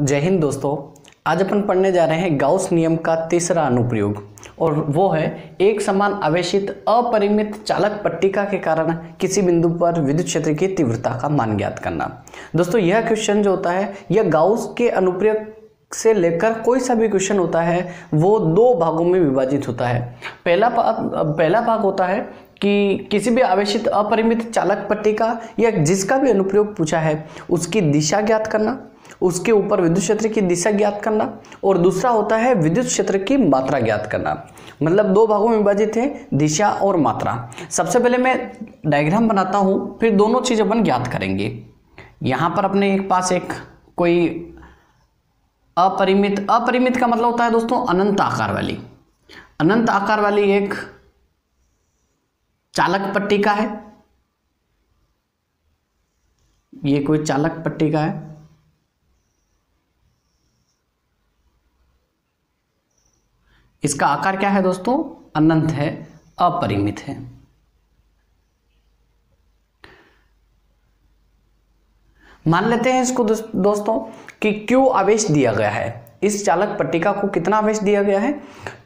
जय हिंद दोस्तों। आज अपन पढ़ने जा रहे हैं गाउस नियम का तीसरा अनुप्रयोग, और वो है एक समान आवेशित अपरिमित चालक पट्टिका के कारण किसी बिंदु पर विद्युत क्षेत्र की तीव्रता का मान ज्ञात करना। दोस्तों, यह क्वेश्चन जो होता है, यह गाउस के अनुप्रयोग से लेकर कोई सा भी क्वेश्चन होता है, वो दो भागों में विभाजित होता है। पहला पहला भाग होता है कि किसी भी आवेशित अपरिमित चालक पट्टिका या जिसका भी अनुप्रयोग पूछा है, उसकी दिशा ज्ञात करना। उसके ऊपर विद्युत क्षेत्र की दिशा ज्ञात करना और दूसरा होता है विद्युत क्षेत्र की मात्रा ज्ञात करना। मतलब दो भागों में विभाजित है, दिशा और मात्रा। सबसे पहले मैं डायग्राम बनाता हूँ, फिर दोनों चीज़ अपन ज्ञात करेंगे। यहाँ पर अपने एक पास एक कोई अपरिमित अपरिमित का मतलब होता है दोस्तों अनंत आकार वाली। अनंत आकार वाली एक चालक पट्टिका है। ये कोई चालक पट्टिका है। इसका आकार क्या है दोस्तों? अनंत है, अपरिमित है। मान लेते हैं इसको दोस्तों कि क्यू आवेश दिया गया है। इस चालक पट्टिका को कितना आवेश दिया गया है?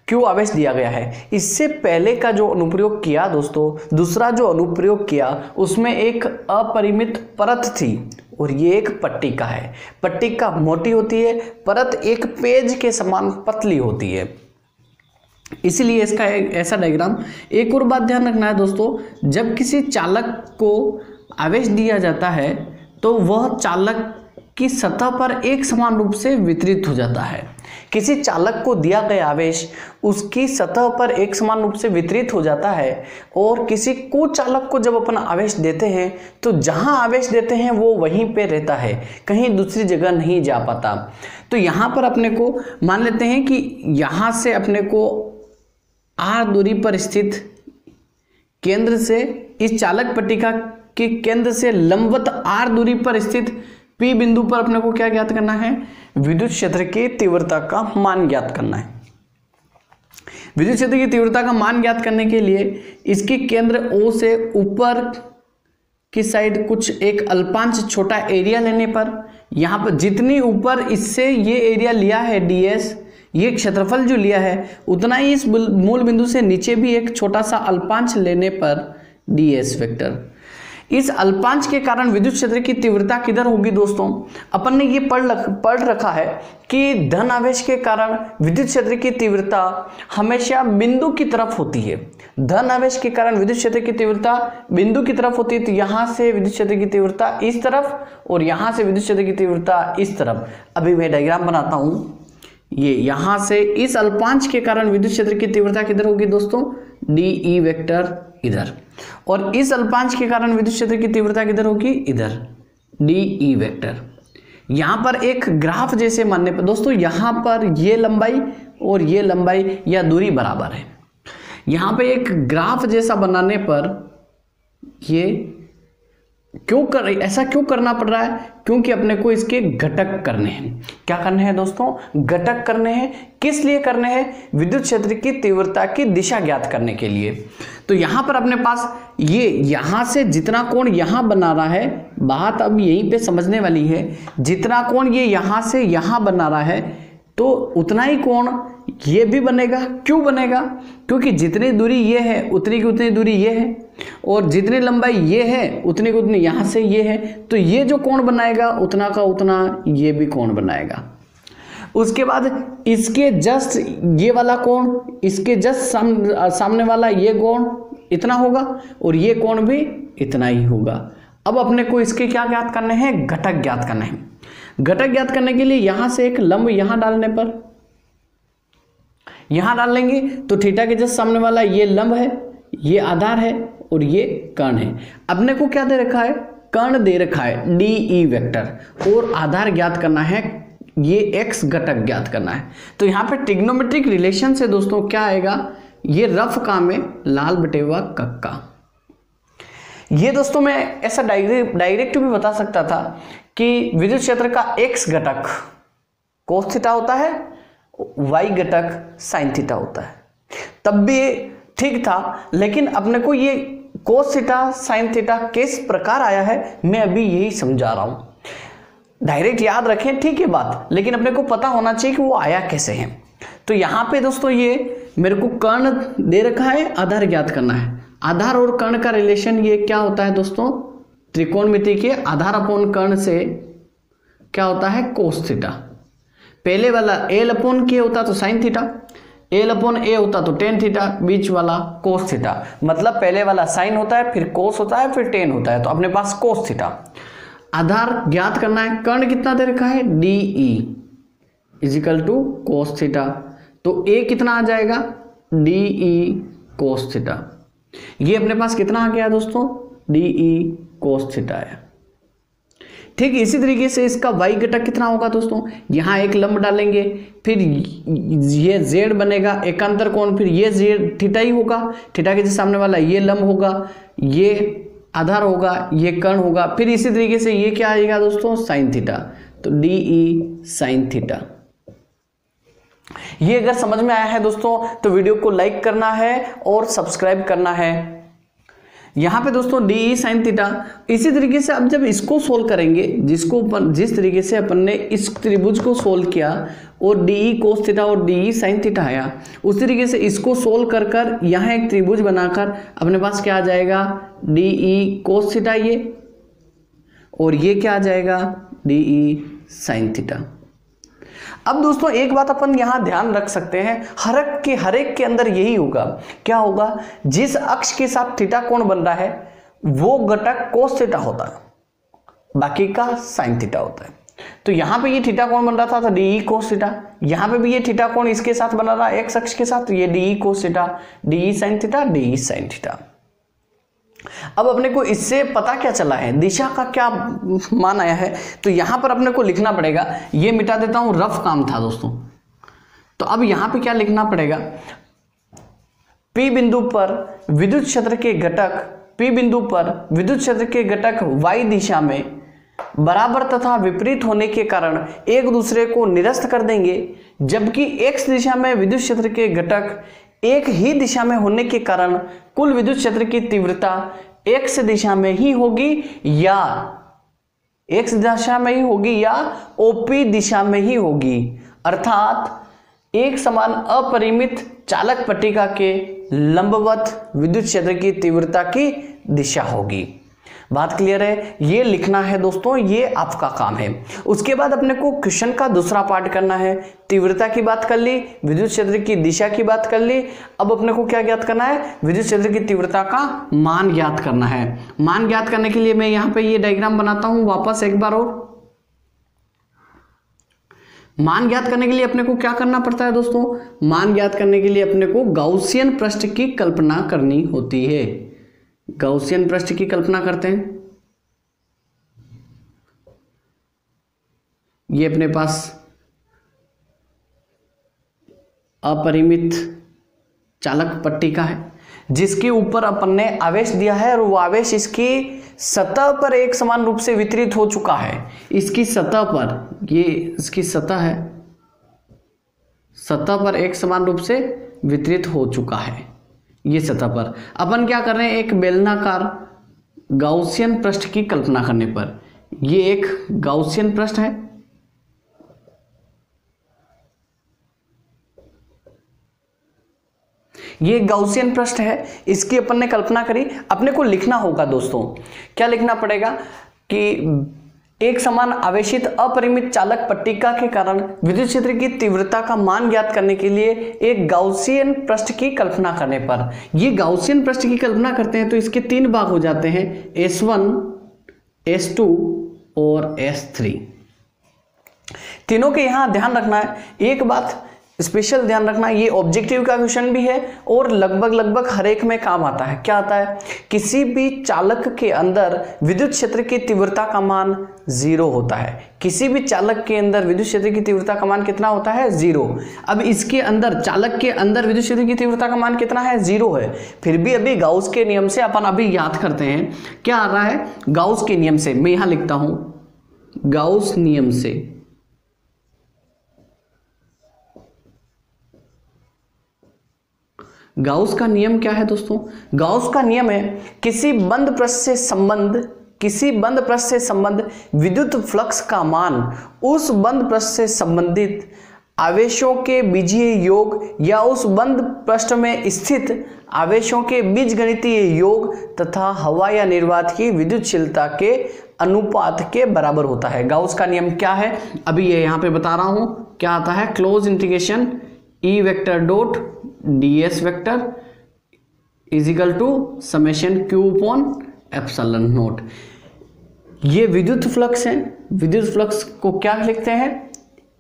क्यू आवेश दिया गया है। इससे पहले का जो अनुप्रयोग किया दोस्तों, दूसरा जो अनुप्रयोग किया, उसमें एक अपरिमित परत थी और ये एक पट्टिका है। पट्टिका मोटी होती है, परत एक पेज के समान पतली होती है। इसीलिए इसका एक ऐसा डायग्राम एक और बात ध्यान रखना है दोस्तों, जब किसी चालक को आवेश दिया जाता है तो वह चालक की सतह पर एक समान रूप से वितरित हो जाता है। किसी चालक को दिया गया आवेश, उसकी सतह पर एक समान रूप से वितरित हो जाता है और किसी को चालक को जब अपन आवेश देते हैं तो जहाँ आवेश देते हैं, वो वहीं पे रहता है, कहीं दूसरी जगह नहीं जा पाता। तो यहाँ पर अपने को मान लेते हैं कि यहाँ से अपने को आर दूरी पर स्थित केंद्र से, इस चालक पट्टिका के केंद्र से लंबवत आर दूरी पर स्थित पी बिंदु पर अपने को क्या ज्ञात करना है? विद्युत क्षेत्र की तीव्रता का मान ज्ञात करना है। विद्युत क्षेत्र की तीव्रता का मान ज्ञात करने के लिए इसके केंद्र ओ से ऊपर की साइड कुछ एक अल्पांश छोटा एरिया लेने पर, यहाँ पर जितनी ऊपर इससे ये एरिया लिया है डीएस ये क्षेत्रफल जो लिया है, उतना ही इस मूल बिंदु से नीचे भी एक छोटा सा अल्पांश लेने पर डी एस वेक्टर। इस अल्पांश के कारण विद्युत क्षेत्र की तीव्रता किधर होगी दोस्तों? अपन ने ये पढ़ पढ़ रखा है कि धन आवेश के कारण विद्युत क्षेत्र की तीव्रता हमेशा बिंदु की तरफ़ होती है। धन आवेश के कारण विद्युत क्षेत्र की तीव्रता बिंदु की तरफ़ होती है तो यहाँ से विद्युत क्षेत्र की तीव्रता इस तरफ़ और यहाँ से विद्युत क्षेत्र की तीव्रता इस तरफ़। अभी मैं डायग्राम बनाता हूँ। ये यहाँ से इस अल्पांश के कारण विद्युत क्षेत्र की तीव्रता किधर होगी दोस्तों? डी ई वेक्टर इधर। और इस अल्पांश के कारण विद्युत क्षेत्र की तीव्रता किधर होगी? इधर। D E vector. यहाँ पर एक ग्राफ जैसे मानने पर दोस्तों, यहाँ पर ये लंबाई और ये लंबाई या दूरी बराबर है। यहाँ पे एक ग्राफ जैसा बनाने पर ये क्यों कर, ऐसा क्यों करना पड़ रहा है? क्योंकि अपने को इसके घटक करने हैं। क्या करने हैं दोस्तों? घटक करने हैं। किस लिए करने हैं? विद्युत क्षेत्र की तीव्रता की दिशा ज्ञात करने के लिए। तो यहाँ पर अपने पास ये यहाँ से जितना कोण यहाँ बना रहा है, बात अब यहीं पे समझने वाली है, जितना कोण ये यहाँ से यहाँ बना रहा है तो उतना ही कोण ये भी बनेगा। क्यों बनेगा? क्योंकि जितनी दूरी ये है उतनी की उतनी दूरी ये है और जितनी लंबाई ये है उतनी की उतनी यहाँ से ये है। तो ये जो कोण बनाएगा उतना का उतना ये भी कोण बनाएगा। उसके बाद इसके जस्ट ये वाला कोण इसके जस्ट साम, सामने वाला ये कोण इतना होगा और ये कोण भी इतना ही होगा। अब अपने को इसके क्या ज्ञात करने हैं? घटक ज्ञात करने हैं। घटक ज्ञात करने के लिए यहाँ से एक लंब यहाँ डालने पर। यहाँ डाल लेंगे तो थीटा के जस्ट सामने वाला ये लंब है, ये आधार है और ये कर्ण है। अपने को क्या दे रखा है? कर्ण दे रखा है डी ई वैक्टर। और आधार ज्ञात करना है, ये एक्स घटक ज्ञात करना है। तो यहाँ पे टिग्नोमेट्रिक रिलेशन से दोस्तों क्या आएगा? ये रफ काम है, लाल बटे हुआ कक्का। ये दोस्तों मैं ऐसा डायरेक्ट डायरेक्ट भी बता सकता था कि विद्युत क्षेत्र का एक्स घटक कोस थीटा होता है वाई घटक साइन थीटा होता है। तब भी ठीक था, लेकिन अपने को ये कोस थीटा साइन थीटा किस प्रकार आया है, मैं अभी यही समझा रहा हूँ। डायरेक्ट याद रखें, ठीक है बात, लेकिन अपने को पता होना चाहिए कि वो आया कैसे है। तो यहाँ पे दोस्तों ये मेरे को कर्ण दे रखा है, आधार ज्ञात करना है। आधार और कर्ण का रिलेशन ये क्या होता है दोस्तों? त्रिकोणमिति के आधार अपोन कर्ण से क्या होता है? Cos theta. पहले वाला एल अपोन के होता तो sine theta L upon A होता तो टेन थीटा, बीच वाला कोस थीटा। मतलब पहले वाला साइन होता है, फिर कोस होता है, फिर टेन होता है तो अपने पास कोस थीटा। आधार ज्ञात करना है, कर्ण कितना दे रखा है? D E equal to cos theta. तो ए कितना आ जाएगा? D E cos theta. ये अपने पास कितना आ गया दोस्तों? डी ई कोस थीटा है। ठीक, इसी तरीके से इसका वाई घटक कितना होगा दोस्तों? यहाँ एक लंब डालेंगे, फिर ये जेड बनेगा, एकांतर कोण, फिर ये जेड थीटा ही होगा। थीटा के सामने वाला ये लंब होगा, ये आधार होगा, ये कर्ण होगा, फिर इसी तरीके से ये क्या आएगा दोस्तों? साइन थीटा तो डी ई साइन थीटा ये अगर समझ में आया है दोस्तों तो वीडियो को लाइक करना है और सब्सक्राइब करना है। यहाँ पे दोस्तों डी ई साइन थीटा इसी तरीके से अब जब इसको सोल्व करेंगे, जिसको जिस तरीके से अपन ने इस त्रिभुज को सोल्व किया, और डी ई कोस थीटा और डी ई साइन थीटा आया, उस तरीके से इसको सोल्व कर कर यहाँ एक त्रिभुज बनाकर अपने पास क्या आ जाएगा? डी ई कोस थीटा ये, और ये क्या आ जाएगा? डी ई साइन थीटा अब दोस्तों, एक बात अपन यहाँ ध्यान रख सकते हैं। हरक के हर एक के अंदर यही होगा। क्या होगा? जिस अक्ष के साथ थीटा कोण बन रहा है, वो घटक कोस थीटा होता है। बाकी का साइन थीटा होता है। तो यहाँ पे ये थीटा कोण बन रहा था तो डी कोस थीटा। यहाँ पे भी ये थीटा कोण इसके साथ बना रहा एक्स अक्ष के साथ ये d cos theta. D sine theta d sine theta. अब अपने को इससे पता क्या चला है? दिशा का क्या मान आया है? तो यहाँ पर अपने को लिखना पड़ेगा। ये मिटा देता हूँ, रफ काम था दोस्तों। तो अब यहाँ पे क्या लिखना पड़ेगा? P बिंदु पर विद्युत क्षेत्र के घटक, P बिंदु पर विद्युत क्षेत्र के घटक y दिशा में बराबर तथा विपरीत होने के कारण एक दूसरे को निरस्त कर देंगे, जबकि x दिशा में विद्युत क्षेत्र के घटक एक ही दिशा में होने के कारण कुल विद्युत क्षेत्र की तीव्रता एक्स दिशा में ही होगी या एक्स दिशा में ही होगी या ओपी दिशा में ही होगी। अर्थात एक समान अपरिमित चालक पट्टिका के लंबवत विद्युत क्षेत्र की तीव्रता की दिशा होगी। बात क्लियर है? ये लिखना है दोस्तों, ये आपका काम है। उसके बाद अपने को क्वेश्चन का दूसरा पार्ट करना है। तीव्रता की बात कर ली, विद्युत क्षेत्र की दिशा की बात कर ली। अब अपने को क्या ज्ञात करना है? विद्युत क्षेत्र की तीव्रता का मान ज्ञात करना है। मान ज्ञात करने के लिए मैं यहाँ पे ये डायग्राम बनाता हूँ, वापस एक बार और। मान ज्ञात करने के लिए अपने को क्या करना पड़ता है दोस्तों? मान ज्ञात करने के लिए अपने को गाउसियन पृष्ठ की कल्पना करनी होती है। गाउसियन पृष्ठ की कल्पना करते हैं। ये अपने पास अपरिमित चालक पट्टी का है, जिसके ऊपर अपन ने आवेश दिया है और वो आवेश इसकी सतह पर एक समान रूप से वितरित हो चुका है। इसकी सतह पर, ये इसकी सतह है, सतह पर एक समान रूप से वितरित हो चुका है। ये सतह पर। अपन क्या कर रहे हैं, एक बेलनाकार गाउसियन पृष्ठ की कल्पना करने पर। ये एक गाउसियन पृष्ठ है। ये गाउसियन पृष्ठ है। इसकी अपन ने कल्पना करी। अपने को लिखना होगा दोस्तों। क्या लिखना पड़ेगा कि एक समान आवेशित अपरिमित चालक पट्टिका के कारण विद्युत क्षेत्र की तीव्रता का मान ज्ञात करने के लिए एक गाउसियन पृष्ठ की कल्पना करने पर। ये गाउसियन पृष्ठ की कल्पना करते हैं तो इसके तीन भाग हो जाते हैं S1, S2 और S3 तीनों के यहाँ ध्यान रखना है। एक बात स्पेशल ध्यान रखना, ये ऑब्जेक्टिव का क्वेश्चन भी है और लगभग लगभग हर एक में काम आता है। क्या आता है? किसी भी चालक के अंदर विद्युत क्षेत्र की तीव्रता का मान ज़ीरो होता है। किसी भी चालक के अंदर विद्युत क्षेत्र की तीव्रता का मान कितना होता है? ज़ीरो अब इसके अंदर, चालक के अंदर विद्युत क्षेत्र की तीव्रता का मान कितना है? ज़ीरो है। फिर भी अभी गाउस के नियम से अपन अभी याद करते हैं। क्या आ रहा है? गाउस के नियम से। मैं यहाँ लिखता हूँ। गाउस नियम से। गाउस का नियम क्या है दोस्तों? गाउस का नियम है, किसी बंद पृष्ठ से संबंध, किसी बंद पृष्ठ से संबंध, विद्युत फ्लक्स का मान, उस बंद पृष्ठ से संबंधित आवेशों के बीजीय योग या उस बंद पृष्ठ में स्थित आवेशों के बीजगणितीय योग तथा हवा या निर्वात की विद्युतशीलता के अनुपात के बराबर होता है। गाउस का नियम क्या है? अभी ये यहाँ पे बता रहा हूँ। क्या आता है? Close integration E vector dot d S vector equal to summation q upon epsilon naught ये विद्युत फ्लक्स है। विद्युत फ्लक्स को क्या लिखते हैं?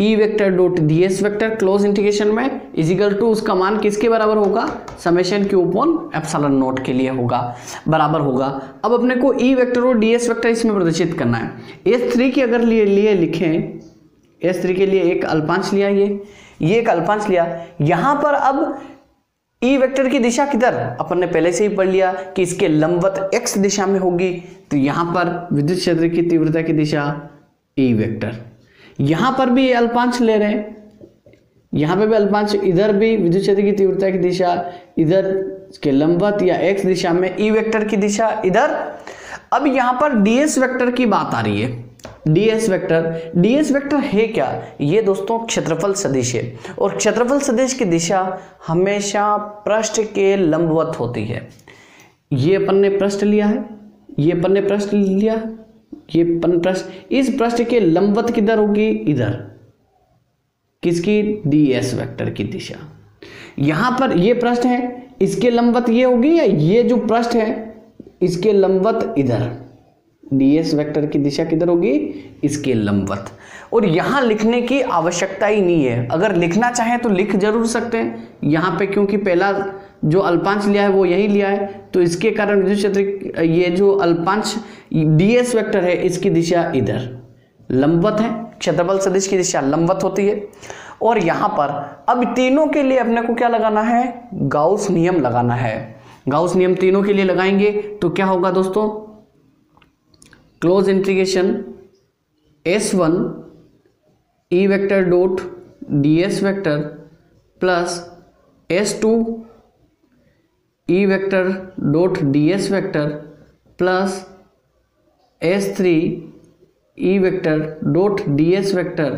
E vector dot d S vector close integration में इजिकल टू उसका मान किसके बराबर होगा? Summation q upon epsilon naught के लिए होगा। बराबर होगा। अब अपने को ई वेक्टर और डी एस वेक्टर इसमें प्रदर्शित करना है। एस थ्री की अगर लिए लिए लिखें एस थ्री के लिए एक अल्पांश लिया ये। ये एक अल्पांश लिया। यहाँ पर अब ई वेक्टर की दिशा किधर? अपन ने पहले से ही पढ़ लिया कि इसके लंबवत एक्स दिशा में होगी। तो यहाँ पर विद्युत क्षेत्र की तीव्रता की दिशा ई वेक्टर यहाँ पर भी अल्पांश ले रहे हैं। यहाँ पे भी अल्पांश, इधर भी विद्युत क्षेत्र की तीव्रता की दिशा, इधर के लंबवत या एक्स दिशा में ई वेक्टर की दिशा, इधर। अब यहाँ पर डीएस वेक्टर की बात आ रही है। डीएस वेक्टर डीएस वेक्टर है क्या? ये दोस्तों क्षेत्रफल सदिश है। और क्षेत्रफल सदिश की दिशा हमेशा पृष्ठ के लंबवत होती है। ये अपन ने पृष्ठ लिया है। ये अपन ने पृष्ठ लिया ये पृष्ठ, इस पृष्ठ के लंबवत किधर होगी? इधर। किसकी? डी एस वेक्टर की दिशा। यहाँ पर ये पृष्ठ है, इसके लंबवत ये होगी या ये जो पृष्ठ है, इसके लंबवत इधर? डी एस वेक्टर की दिशा किधर होगी? इसके लंबवत। और यहाँ लिखने की आवश्यकता ही नहीं है। अगर लिखना चाहें तो लिख ज़रूर सकते हैं। यहाँ पे क्योंकि पहला जो अल्पांश लिया है वो यही लिया है। तो इसके कारण विद्युत क्षेत्र ये जो अल्पांश डीएस वेक्टर है, इसकी दिशा इधर। लंबवत है। क्षेत्रफल सदिश की दिशा लंबवत होती है। और यहाँ पर अब तीनों के लिए अपने को क्या लगाना है? गाउस नियम लगाना है। गाउस नियम तीनों के लिए लगाएँगे तो क्या होगा दोस्तों? close integration s1 e vector dot ds vector plus s2 e vector dot ds vector plus s3 e vector dot ds vector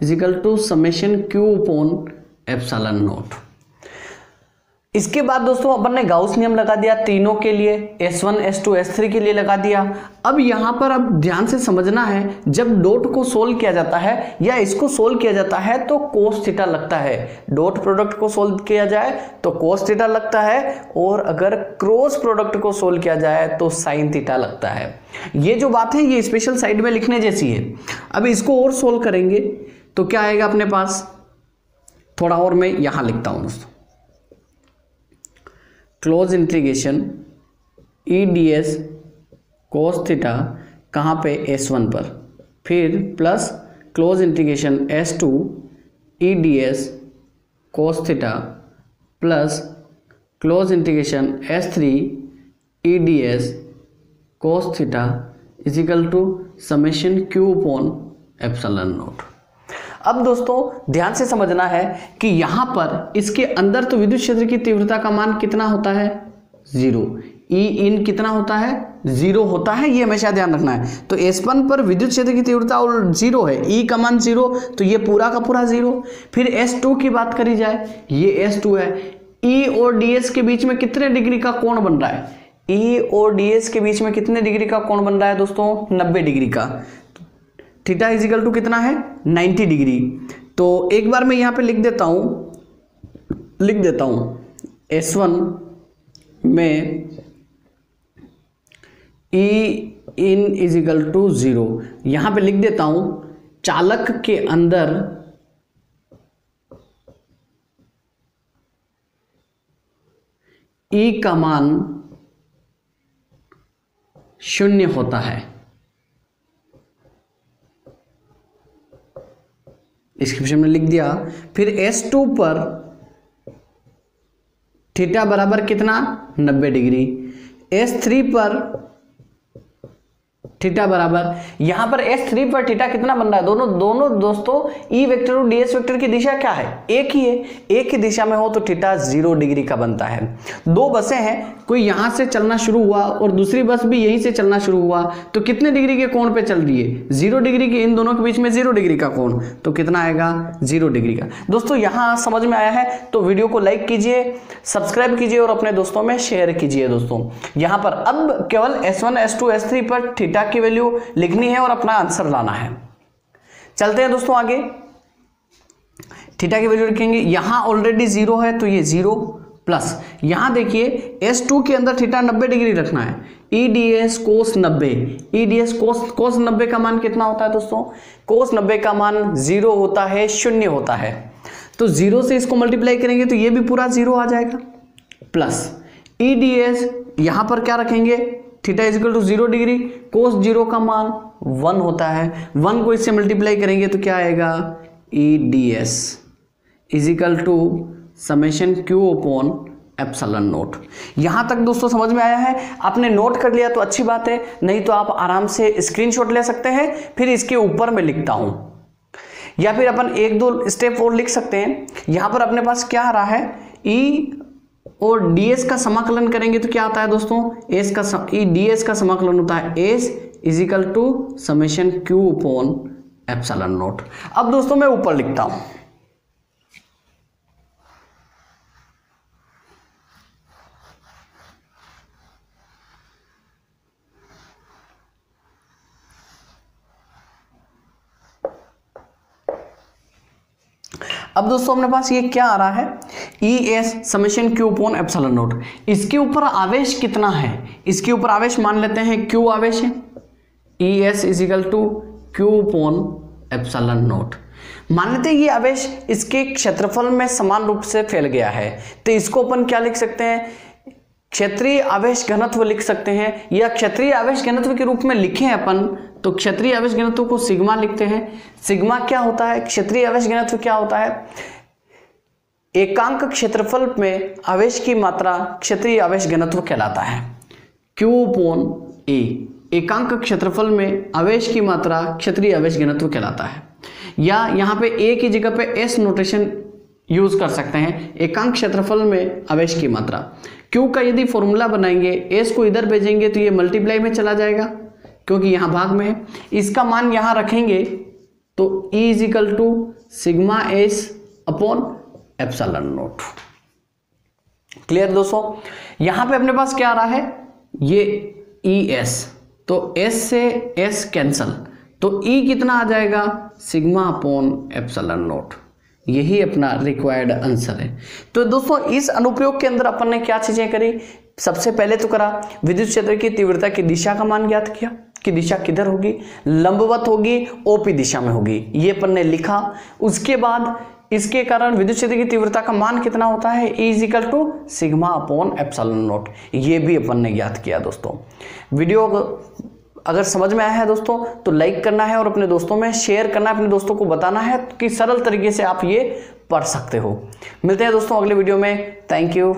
is equal to summation q upon epsilon naught. इसके बाद दोस्तों अपन ने गाउस नियम लगा दिया तीनों के लिए S1, S2, S3 के लिए लगा दिया। अब यहाँ पर अब ध्यान से समझना है जब डॉट को सोल्व किया जाता है या इसको सोल्व किया जाता है तो कोस थीटा लगता है। डॉट प्रोडक्ट को सोल्व किया जाए तो कोस थीटा लगता है और अगर क्रॉस प्रोडक्ट को सोल्व किया जाए तो साइन थीटा लगता है। ये जो बात है ये स्पेशल साइड में लिखने जैसी है। अब इसको और सोल्व करेंगे तो क्या आएगा अपने पास? थोड़ा और मैं यहाँ लिखता हूँ दोस्तों। Close integration E d S cos theta कहाँ पे? एस वन पर। फिर plus close integration S two E d S cos theta plus close integration S three E d S cos theta equal to summation q upon epsilon naught अब दोस्तों, ध्यान से समझना है कि यहाँ पर इसके अंदर तो विद्युत क्षेत्र की तीव्रता का मान कितना होता है? ज़ीरो। ई इन कितना होता है? ज़ीरो होता है, ये हमेशा ध्यान रखना है। तो एस वन पर विद्युत क्षेत्र की तीव्रता और ज़ीरो है ई का मान ज़ीरो तो ये पूरा का पूरा ज़ीरो। फिर एस टू की बात करी जाए, ये एस टू है। ई और डी एस के बीच में कितने डिग्री का कोण बन रहा है? ई और डी एस के बीच में कितने डिग्री का कोण बन रहा है दोस्तों? नब्बे डिग्री का। थीटा इजिकल टू कितना है? 90 डिग्री। तो एक बार मैं यहाँ पे लिख देता हूँ, लिख देता हूँ। S1 में E इन इजिकल टू ज़ीरो यहाँ पे लिख देता हूँ, चालक के अंदर E का मान शून्य होता है। डिस्क्रिप्शन में लिख दिया। फिर एस टू पर थीटा बराबर कितना? 90 डिग्री। एस थ्री पर थीटा बराबर। यहाँ पर एस थ्री पर थीटा कितना बन रहा है? दोनों दोनों दोस्तों ई वेक्टर और डीएस वेक्टर की दिशा क्या है? एक ही है। एक ही दिशा में हो तो थीटा ज़ीरो डिग्री का बनता है। दो बसें हैं। कोई यहाँ से चलना शुरू हुआ और दूसरी बस भी यहीं से चलना शुरू हुआ तो कितने डिग्री के कोण पे चल रही है? ज़ीरो डिग्री के इन दोनों के बीच में ज़ीरो डिग्री का कोण। तो कितना आएगा? ज़ीरो डिग्री का। दोस्तों, यहाँ समझ में आया है तो वीडियो को लाइक कीजिए सब्सक्राइब कीजिए और अपने दोस्तों में शेयर कीजिए दोस्तों। यहाँ पर अब केवल S1 S2 S3 पर थीटा की वैल्यू लिखनी है और अपना आंसर लाना है। चलते हैं दोस्तों आगे। थीटा की वैल्यू लिखेंगे। यहाँ ऑलरेडी ज़ीरो है तो ये ज़ीरो प्लस यहाँ देखिए S2 के अंदर थीटा 90 डिग्री रखना है। ई डी एस कोस नब्बे। ई डी एस कोस कोस नब्बे का मान कितना होता है दोस्तों? कोस नब्बे का मान ज़ीरो होता है, शून्य होता है। तो ज़ीरो से इसको मल्टीप्लाई करेंगे तो ये भी पूरा ज़ीरो आ जाएगा। प्लस ई डी एस यहाँ पर क्या रखेंगे? Theta equal to zero degree cos zero का मान वन होता है। वन को इससे मल्टीप्लाई करेंगे तो क्या आएगा? E d S equal to summation q upon epsilon naught यहाँ तक दोस्तों समझ में आया है? आपने नोट कर लिया तो अच्छी बात है, नहीं तो आप आराम से स्क्रीनशॉट ले सकते हैं, फिर इसके ऊपर में लिखता हूँ। या फिर अपन एक दो स्टेप और लिख सकते हैं। यहाँ पर अपने पास क्या आ रहा है? ई e और ds का समाकलन करेंगे तो क्या आता है दोस्तों? एस का डीएस का समाकलन होता है S equal to summation q upon epsilon naught अब दोस्तों मैं ऊपर लिखता हूँ। अब दोस्तों अपने पास ये क्या आ रहा है? E S summation Q upon epsilon naught इसके ऊपर आवेश कितना है? इसके ऊपर आवेश मान लेते हैं क्यू आवेश है। E S equal to Q upon epsilon naught मान लेते हैं ये आवेश इसके क्षेत्रफल में समान रूप से फैल गया है। तो इसको अपन क्या लिख सकते हैं? क्षेत्रीय आवेश घनत्व लिख सकते हैं, या क्षेत्रीय आवेश घनत्व के रूप में लिखें अपन तो क्षेत्रीय आवेश घनत्व को सिग्मा लिखते हैं। सिग्मा क्या होता है? क्षेत्रीय आवेश घनत्व क्या होता है? एकांक क्षेत्रफल में आवेश की मात्रा क्षेत्रीय आवेश घनत्व कहलाता है। क्यू पोन ए एकांक क्षेत्रफल में आवेश की मात्रा क्षेत्रीय आवेश घनत्व कहलाता है। या यहाँ पे ए की जगह पे एस नोटेशन यूज़ कर सकते हैं, एकांक क्षेत्रफल में आवेश की मात्रा। क्यू का यदि फॉर्मूला बनाएँगे? एस को इधर भेजेंगे तो ये मल्टीप्लाई में चला जाएगा, क्योंकि यहाँ भाग में है। इसका मान यहाँ रखेंगे तो E is equal to sigma S upon epsilon naught clear दोस्तों? यहाँ पे अपने पास क्या आ रहा है? ये ई e एस तो एस से एस कैंसल तो ई e कितना आ जाएगा? सिग्मा अपॉन एप्सलन नोट यही अपना रिक्वायर्ड आंसर है। तो दोस्तों, इस अनुप्रयोग के अंदर अपन ने क्या चीज़ें करी? सबसे पहले तो करा, विद्युत क्षेत्र की तीव्रता की दिशा का मान ज्ञात किया, कि दिशा किधर होगी? लंबवत होगी, ओपी दिशा में होगी। ये अपन ने लिखा। उसके बाद, इसके कारण विद्युत क्षेत्र की तीव्रता का मान कितना होता है? Equal to sigma upon epsilon naught ये भी अपन ने ज्ञात किया, दोस्तों। वीडियो अगर समझ में आया है दोस्तों तो लाइक करना है और अपने दोस्तों में शेयर करना है, अपने दोस्तों को बताना है कि सरल तरीके से आप ये पढ़ सकते हो। मिलते हैं दोस्तों अगले वीडियो में। Thank you